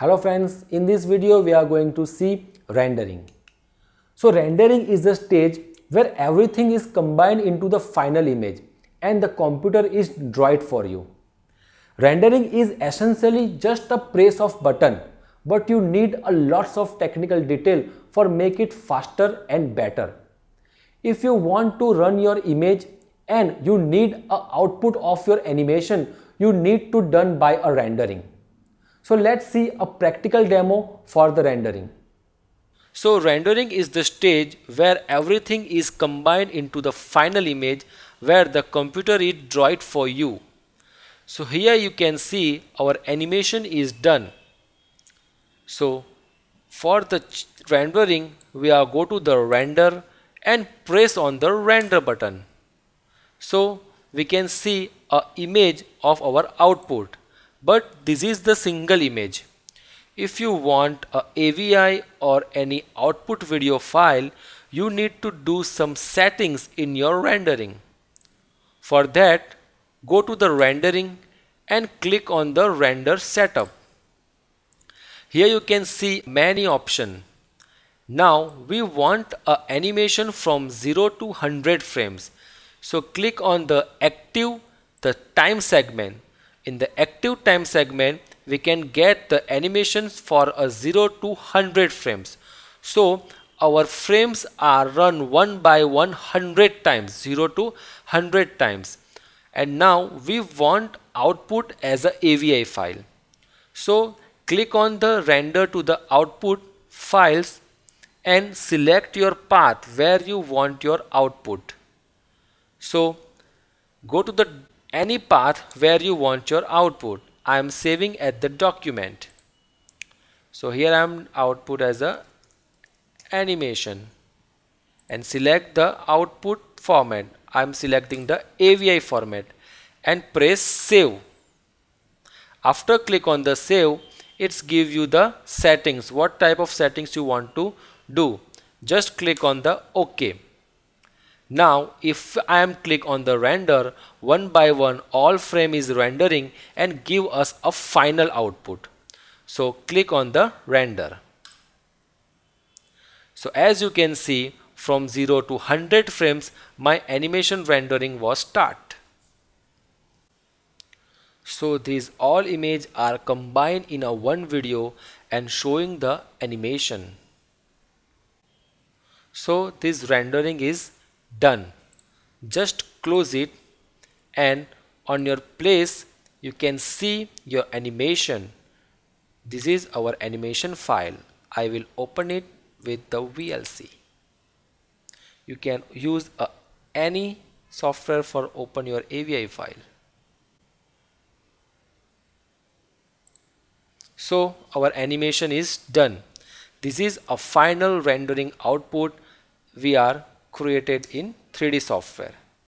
Hello friends, in this video we are going to see rendering. So rendering is the stage where everything is combined into the final image and the computer is draw it for you. Rendering is essentially just a press of button but you need a lots of technical detail for make it faster and better. If you want to run your image and you need a output of your animation, you need to done by a rendering. So let's see a practical demo for the rendering. So rendering is the stage where everything is combined into the final image where the computer is draw it for you. So here you can see our animation is done. So for the rendering we are go to the render and press on the render button. So we can see a image of our output but this is the single image. If you want a AVI or any output video file, you need to do some settings in your rendering. For that, go to the rendering and click on the render setup. Here you can see many options. Now we want a animation from 0 to 100 frames. So click on the active the time segment in the active time segment we can get the animations for a 0 to 100 frames. So our frames are run one by 100 times 0 to 100 times. And now we want output as a AVI file. So click on the render to the output files and select your path where you want your output. So go to the any path where you want your output. I am saving at the document. So here I am output as a animation and select the output format. I am selecting the AVI format and press save. After click on the save, it's give you the settings, what type of settings you want to do. Just click on the OK. Now if I am click on the render one by one all frame is rendering and give us a final output. So click on the render. So as you can see from 0 to 100 frames my animation rendering was start. So these all image are combined in a one video and showing the animation. So this rendering is done. Just close it and on your place you can see your animation. This is our animation file. I will open it with the VLC you can use uh, any software for open your AVI file. So our animation is done. This is a final rendering output. We are created in 3D software.